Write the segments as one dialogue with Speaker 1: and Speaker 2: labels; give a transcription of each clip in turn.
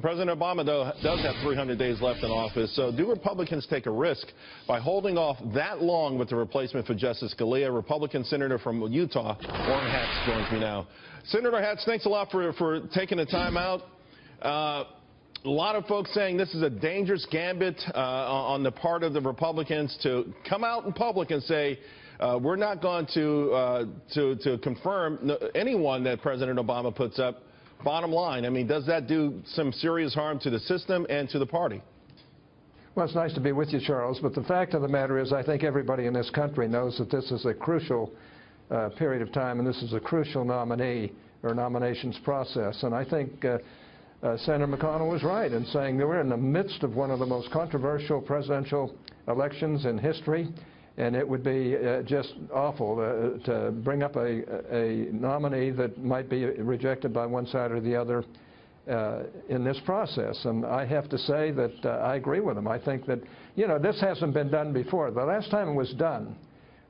Speaker 1: President Obama, though, does have 300 days left in office. So do Republicans take a risk by holding off that long with the replacement for Justice Scalia? Republican Senator from Utah, Orrin Hatch, joins me now. Senator Hatch, thanks a lot for, for taking the time out. Uh, a lot of folks saying this is a dangerous gambit uh, on the part of the Republicans to come out in public and say, uh, we're not going to, uh, to, to confirm anyone that President Obama puts up. Bottom line, I mean, does that do some serious harm to the system and to the party?
Speaker 2: Well, it's nice to be with you, Charles, but the fact of the matter is I think everybody in this country knows that this is a crucial uh, period of time and this is a crucial nominee or nominations process. And I think uh, uh, Senator McConnell was right in saying that we're in the midst of one of the most controversial presidential elections in history, and it would be uh, just awful to, to bring up a, a, nominee that might be rejected by one side or the other uh, in this process. And I have to say that uh, I agree with him. I think that, you know, this hasn't been done before. The last time it was done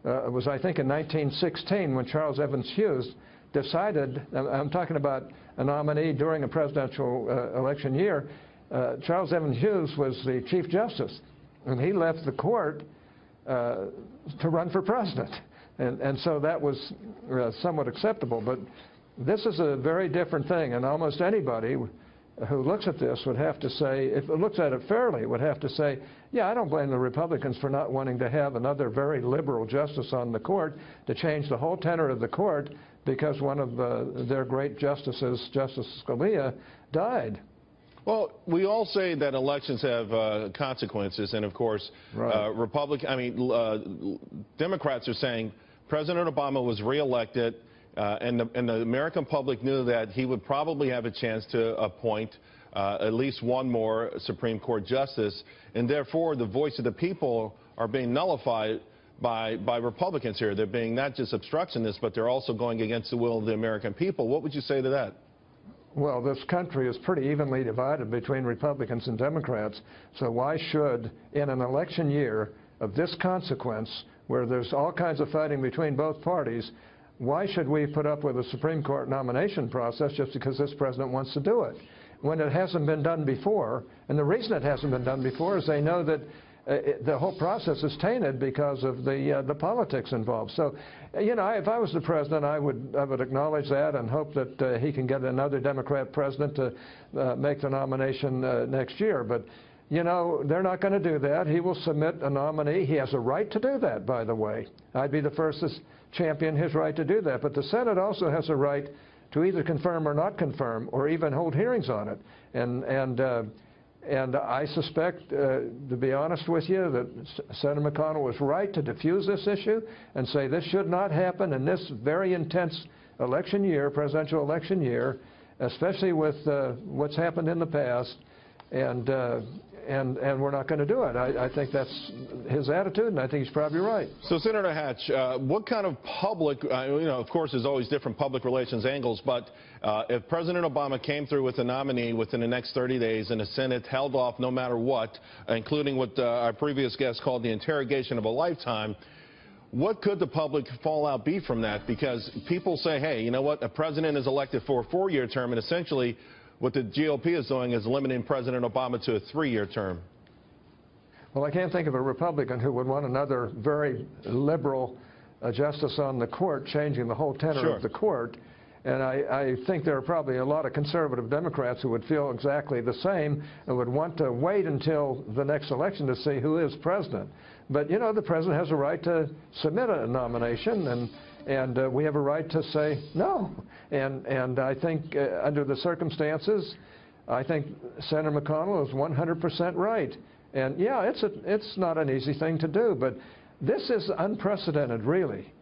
Speaker 2: uh, was, I think, in 1916 when Charles Evans Hughes decided, I'm talking about a nominee during a presidential uh, election year, uh, Charles Evans Hughes was the Chief Justice, and he left the court uh, to run for president. And, and so that was uh, somewhat acceptable. But this is a very different thing, and almost anybody who looks at this would have to say, if it looks at it fairly, would have to say, yeah, I don't blame the Republicans for not wanting to have another very liberal justice on the court to change the whole tenor of the court because one of uh, their great justices, Justice Scalia, died.
Speaker 1: Well, we all say that elections have uh, consequences, and of course, right. uh, Republican, I mean, uh, Democrats are saying President Obama was reelected, uh, and the, and, the, American public knew that he would probably have a chance to appoint uh, at least one more Supreme Court justice, and therefore the voice of the people are being nullified by, by Republicans here. They're being not just obstructionists, but they're also going against the will of the American people. What would you say to that?
Speaker 2: Well, this country is pretty evenly divided between Republicans and Democrats. So why should, in an election year of this consequence, where there's all kinds of fighting between both parties, why should we put up with a Supreme Court nomination process just because this president wants to do it? When it hasn't been done before, and the reason it hasn't been done before is they know that it, the whole process is tainted because of the uh, the politics involved. So, you know, if I was the president, I would I would acknowledge that and hope that uh, he can get another Democrat president to uh, make the nomination uh, next year. But you know, they're not going to do that. He will submit a nominee. He has a right to do that, by the way. I'd be the first to champion his right to do that. But the Senate also has a right to either confirm or not confirm, or even hold hearings on it. And and uh, and I suspect, uh, to be honest with you, that Senator McConnell was right to diffuse this issue and say this should not happen in this very intense election year, presidential election year, especially with uh, what's happened in the past. And uh, and, and we're not going to do it. I, I, think that's his attitude, and I think he's probably right.
Speaker 1: So, Senator Hatch, uh, what kind of public, uh, you know, of course, there's always different public relations angles, but uh, if President Obama came through with a nominee within the next 30 days and the Senate held off no matter what, including what uh, our previous guest called the interrogation of a lifetime, what could the public fallout be from that? Because people say, hey, you know what, a president is elected for a four-year term, and essentially what the GOP is doing is limiting President Obama to a three-year term.
Speaker 2: Well, I can't think of a Republican who would want another very liberal uh, justice on the court changing the whole tenor
Speaker 1: sure.
Speaker 2: of the court. And I, I, think there are probably a lot of conservative Democrats who would feel exactly the same and would want to wait until the next election to see who is president. But, you know, the president has a right to submit a nomination, and and uh, we have a right to say no. And, and I think uh, under the circumstances, I think Senator McConnell is 100% right. And yeah, it's, a, it's not an easy thing to do, but this is unprecedented, really.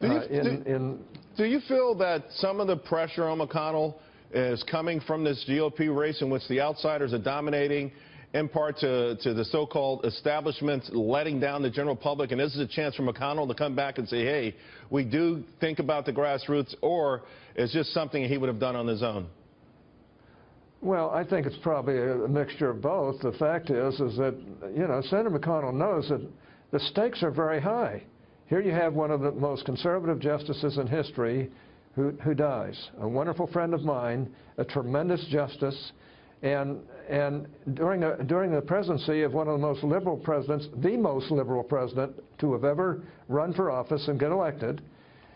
Speaker 1: Do you, uh, in, do, in, do you feel that some of the pressure on McConnell is coming from this GOP race in which the outsiders are dominating in part to, to the so-called establishment letting down the general public, and this is a chance for McConnell to come back and say, hey, we do think about the grassroots, or it's just something he would have done on his own?
Speaker 2: Well, I think it's probably a mixture of both. The fact is, is that, you know, Senator McConnell knows that the stakes are very high. Here you have one of the most conservative justices in history who, who dies, a wonderful friend of mine, a tremendous justice, And, and during, the, during the presidency of one of the most liberal presidents, the most liberal president to have ever run for office and get elected,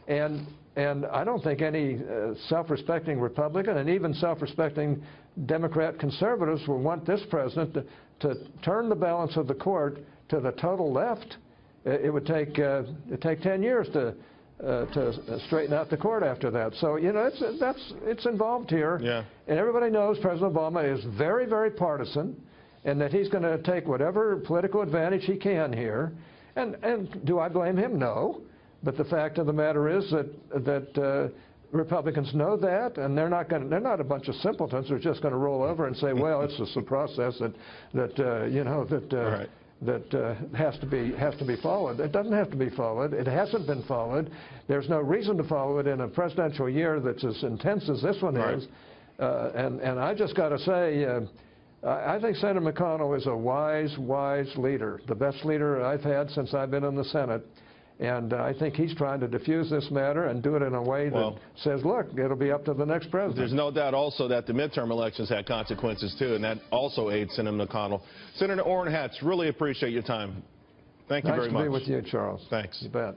Speaker 2: and, and I don't think any uh, self-respecting Republican and even self-respecting Democrat conservatives will want this president to, to turn the balance of the court to the total left. It would take, uh, it'd take 10 years to, uh, to straighten out the court after that. So, you know, it's, that's, it's involved here.
Speaker 1: Yeah.
Speaker 2: And everybody knows President Obama is very, very partisan and that he's going to take whatever political advantage he can here. And, and do I blame him? No. But the fact of the matter is that, that uh, Republicans know that, and they're not going. They're not a bunch of simpletons. They're just going to roll over and say, "Well, it's just a process that, that uh, you know, that uh,
Speaker 1: Right.
Speaker 2: That uh, has to be has to be followed. It doesn't have to be followed. It hasn't been followed. There's no reason to follow it in a presidential year that's as intense as this one
Speaker 1: Right.
Speaker 2: is. Uh, and and I just got to say. Uh, I I think Senator McConnell is a wise, wise leader, the best leader I've had since I've been in the Senate. And uh, I think he's trying to diffuse this matter and do it in a way that
Speaker 1: Well-
Speaker 2: says, look, it'll be up to the next president.
Speaker 1: There's no doubt also that the midterm elections had consequences too, and that also aids Senator McConnell. Senator Orrin Hatch, really appreciate your time. Thank you
Speaker 2: nice
Speaker 1: very
Speaker 2: to
Speaker 1: much.
Speaker 2: be with you, Charles.
Speaker 1: Thanks.
Speaker 2: You bet.